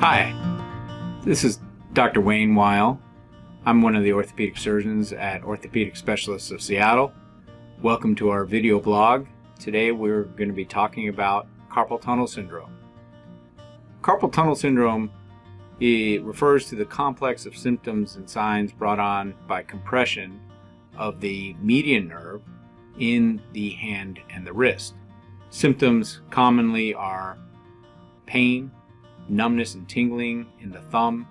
Hi, this is Dr. Wayne Weil. I'm one of the orthopedic surgeons at Orthopedic Specialists of Seattle. Welcome to our video blog. Today we're going to be talking about carpal tunnel syndrome. Carpal tunnel syndrome it refers to the complex of symptoms and signs brought on by compression of the median nerve in the hand and the wrist. Symptoms commonly are pain, numbness and tingling in the thumb,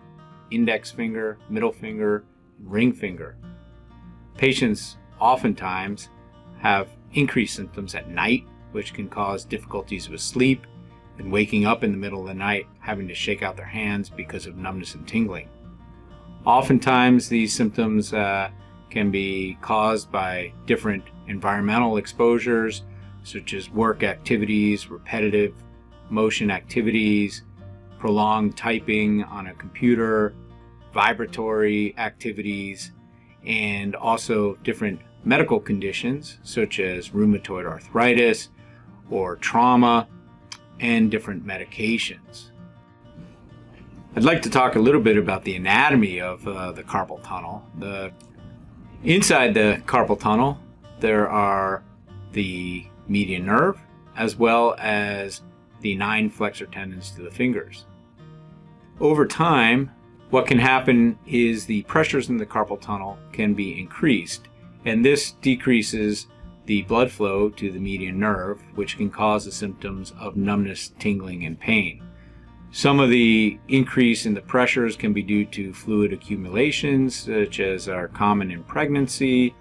index finger, middle finger, ring finger. Patients oftentimes have increased symptoms at night, which can cause difficulties with sleep and waking up in the middle of the night having to shake out their hands because of numbness and tingling. Oftentimes, these symptoms uh, can be caused by different environmental exposures, such as work activities, repetitive motion activities, prolonged typing on a computer, vibratory activities, and also different medical conditions such as rheumatoid arthritis or trauma and different medications. I'd like to talk a little bit about the anatomy of uh, the carpal tunnel. The, inside the carpal tunnel, there are the median nerve as well as the nine flexor tendons to the fingers. Over time, what can happen is the pressures in the carpal tunnel can be increased, and this decreases the blood flow to the median nerve, which can cause the symptoms of numbness, tingling, and pain. Some of the increase in the pressures can be due to fluid accumulations, such as are common in pregnancy,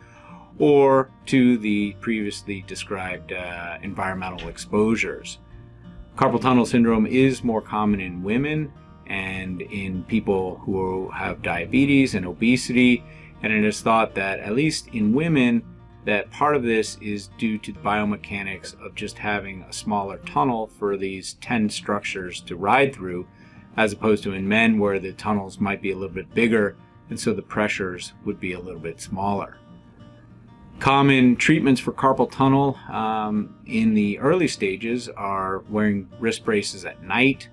or to the previously described uh, environmental exposures. Carpal tunnel syndrome is more common in women and in people who have diabetes and obesity, and it is thought that at least in women, that part of this is due to the biomechanics of just having a smaller tunnel for these 10 structures to ride through, as opposed to in men where the tunnels might be a little bit bigger, and so the pressures would be a little bit smaller. Common treatments for carpal tunnel um, in the early stages are wearing wrist braces at night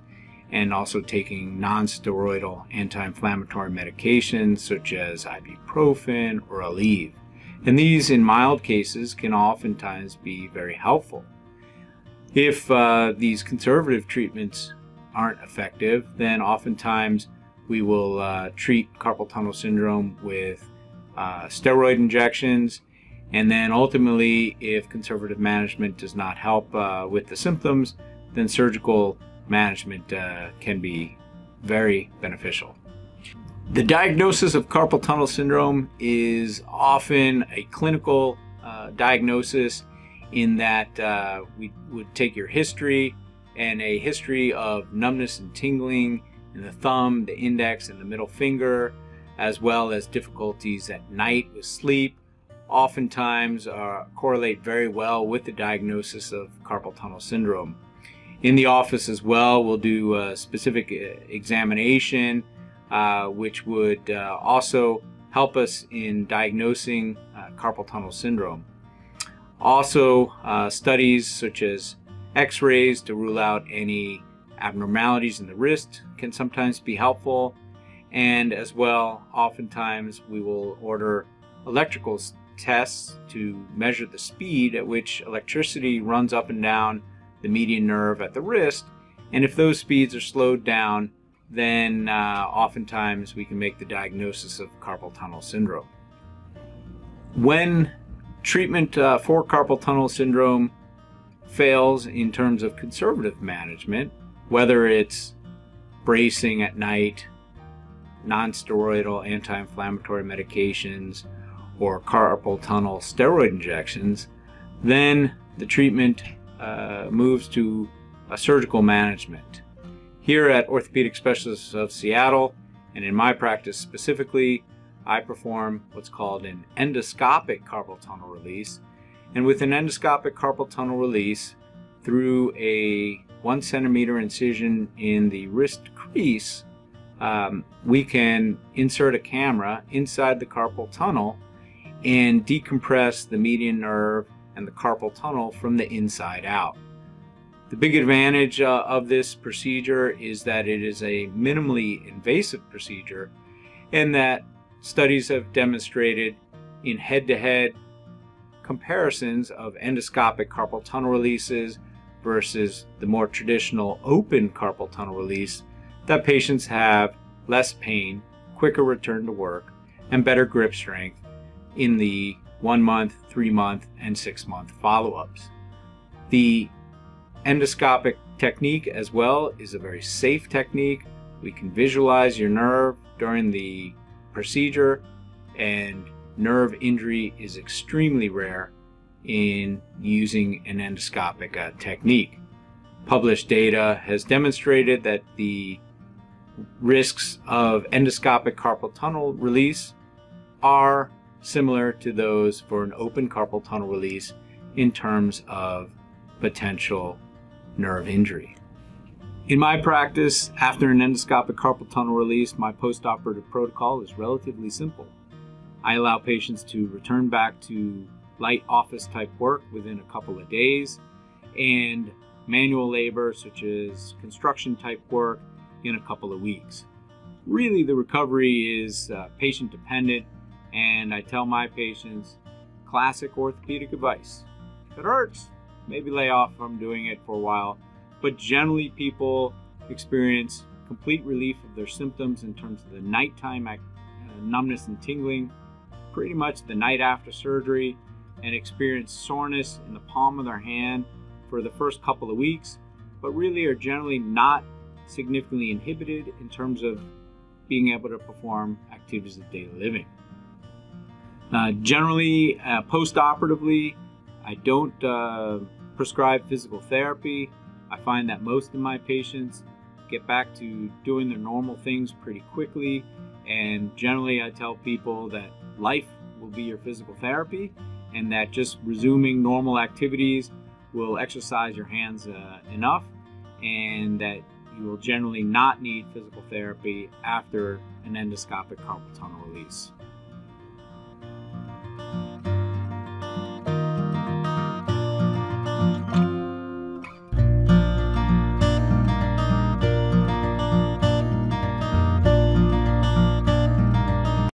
and also taking non-steroidal anti-inflammatory medications such as ibuprofen or Aleve and these in mild cases can oftentimes be very helpful. If uh, these conservative treatments aren't effective, then oftentimes we will uh, treat carpal tunnel syndrome with uh, steroid injections, and then ultimately, if conservative management does not help uh, with the symptoms, then surgical management uh, can be very beneficial. The diagnosis of carpal tunnel syndrome is often a clinical uh, diagnosis in that uh, we would take your history and a history of numbness and tingling in the thumb, the index, and the middle finger, as well as difficulties at night with sleep, oftentimes uh, correlate very well with the diagnosis of carpal tunnel syndrome. In the office as well, we'll do a specific uh, examination uh, which would uh, also help us in diagnosing uh, carpal tunnel syndrome. Also, uh, studies such as x-rays to rule out any abnormalities in the wrist can sometimes be helpful. And as well, oftentimes we will order electrical tests to measure the speed at which electricity runs up and down the median nerve at the wrist. And if those speeds are slowed down, then uh, oftentimes we can make the diagnosis of carpal tunnel syndrome. When treatment uh, for carpal tunnel syndrome fails in terms of conservative management, whether it's bracing at night, nonsteroidal anti-inflammatory medications, or carpal tunnel steroid injections, then the treatment uh, moves to a surgical management. Here at Orthopedic Specialists of Seattle, and in my practice specifically, I perform what's called an endoscopic carpal tunnel release. And with an endoscopic carpal tunnel release, through a one centimeter incision in the wrist crease, um, we can insert a camera inside the carpal tunnel and decompress the median nerve and the carpal tunnel from the inside out. The big advantage uh, of this procedure is that it is a minimally invasive procedure and that studies have demonstrated in head-to-head comparisons of endoscopic carpal tunnel releases versus the more traditional open carpal tunnel release that patients have less pain, quicker return to work, and better grip strength in the one month, three month, and six month follow ups. The endoscopic technique as well is a very safe technique. We can visualize your nerve during the procedure, and nerve injury is extremely rare in using an endoscopic uh, technique. Published data has demonstrated that the risks of endoscopic carpal tunnel release are similar to those for an open carpal tunnel release in terms of potential nerve injury. In my practice, after an endoscopic carpal tunnel release, my postoperative protocol is relatively simple. I allow patients to return back to light office type work within a couple of days and manual labor such as construction type work in a couple of weeks. Really the recovery is uh, patient dependent and I tell my patients classic orthopedic advice. If it hurts, maybe lay off from doing it for a while. But generally, people experience complete relief of their symptoms in terms of the nighttime uh, numbness and tingling, pretty much the night after surgery, and experience soreness in the palm of their hand for the first couple of weeks, but really are generally not significantly inhibited in terms of being able to perform activities of daily living. Uh, generally, uh, post-operatively, I don't uh, prescribe physical therapy. I find that most of my patients get back to doing their normal things pretty quickly. And generally, I tell people that life will be your physical therapy and that just resuming normal activities will exercise your hands uh, enough and that you will generally not need physical therapy after an endoscopic carpal tunnel release.